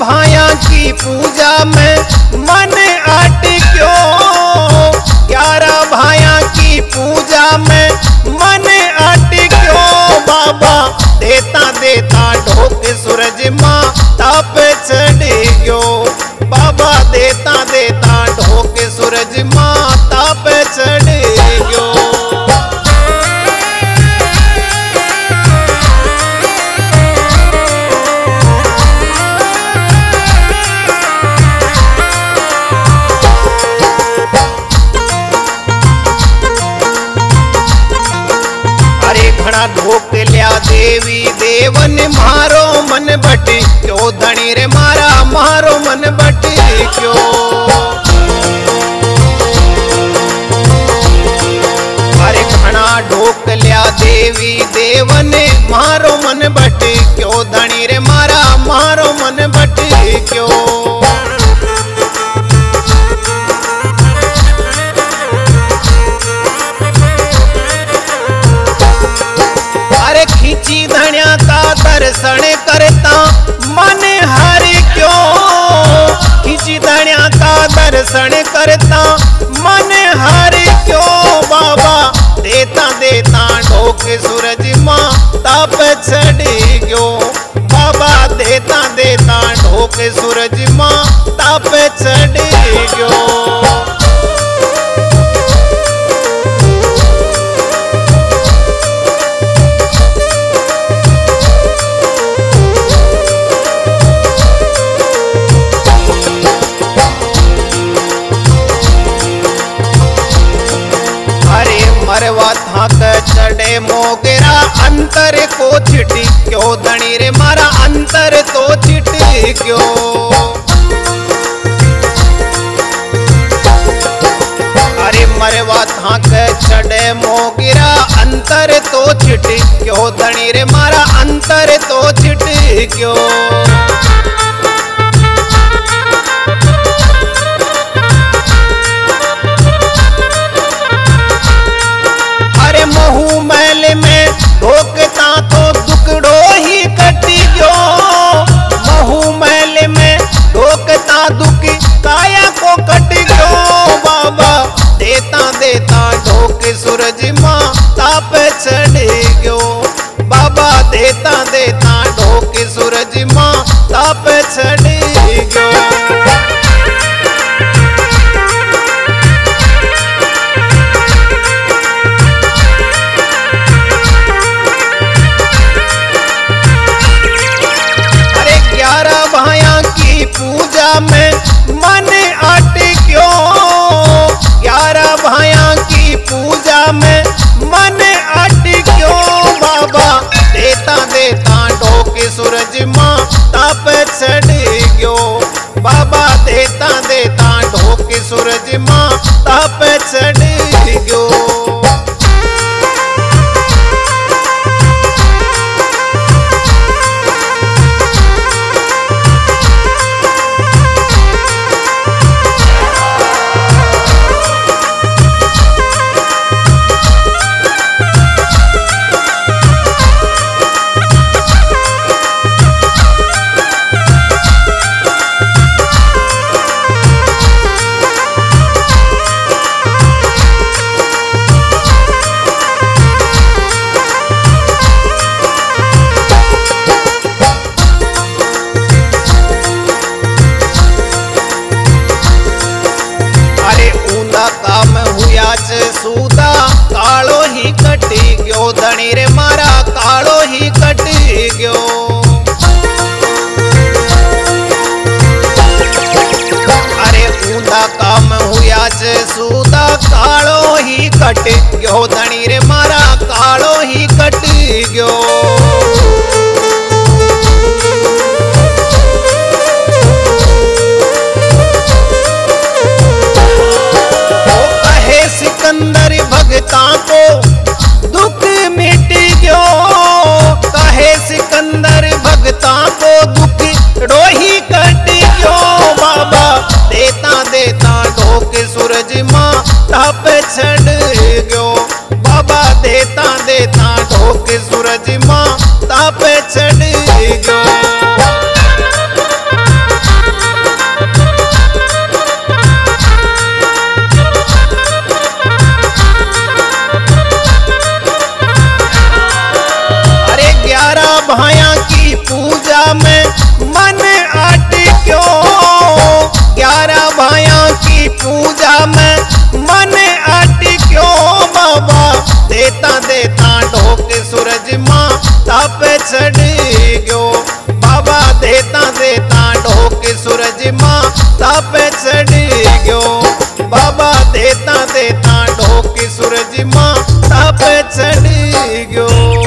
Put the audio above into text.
भाया की पूजा में मन अट क्यों? ग्यारह भाया की पूजा में मन अट क्यों? बाबा देता देता घना ढोक लिया देवी, देवन मारो मन बटी। क्यों धनी रे मारा, मारो मन बटी? क्यों? अरे घना ढोक लिया देवी, देवन मारो मन बटी। क्यों धनी रे मारा, मारो मन बटी? क्यों? दर्शन करता, मन हर क्यों? का दर्शन करता, मन हरि क्यों? बाबा, देता देता ढोक सूरज माँ, तप चढ़ गयो बाबा, देता देता ढोक सूरज माँ, तप चढ़ गयो मोगेरा अंतर को छिटी क्यों धनी रे मारा अंतर तो छिटी क्यों? अरे मरवा थाक चढ़े मोगेरा अंतर तो छिटी क्यों धनी रे मारा अंतर तो छिटी क्यों? सूरज माँ तप चढ़ गयो बाबा देता देता ढोके सूरज माँ तप चढ़ ऊंदा काम हुया च सूदा कालो ही कटी गयो धनी रे मारा कालो ही कटी गयो अरे ऊंदा काम हुया च सूदा कालो ही कट गयो धनी रे मारा कालो ही कट देता देता, ढोक सूरज माँ तप छो बाबा देता देता, ढोक सूरज माँ छड़ गयो। की पूजा में मन अट क्यों बाबा? देता देता ढोक सूरज माँ तप चढ़ गयो। बाबा, देता देता ढोक सूरज माँ तप चढ़ गयो। बाबा, देता देता ढोक सूरज माँ तप चढ़ गयो।